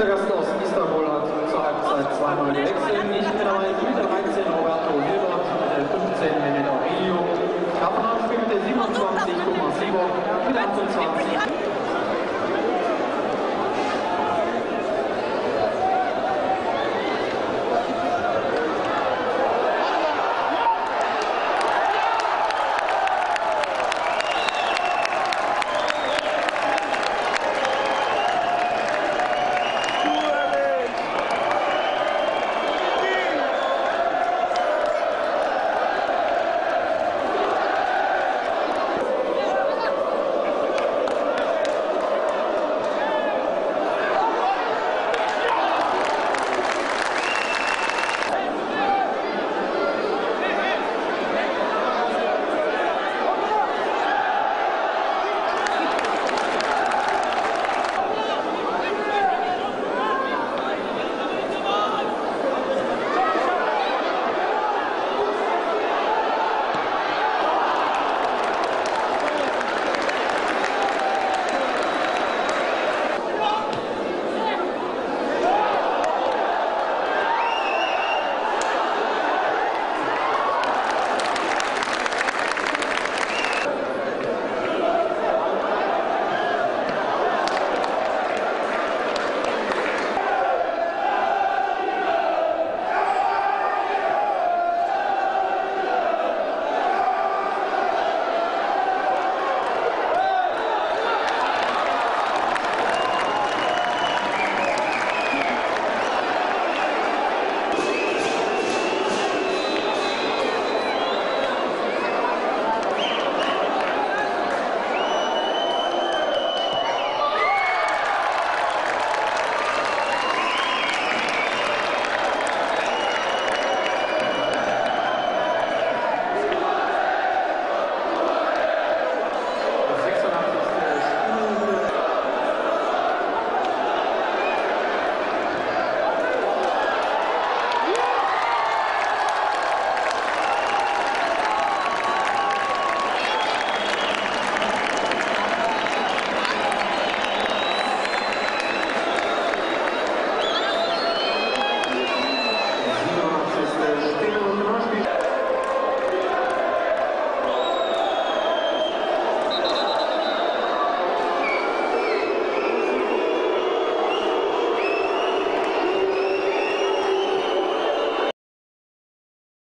Wintergast aus Istanbul hat zur Halbzeit 2-0 gewechselt. Ich bin aber